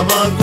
zaman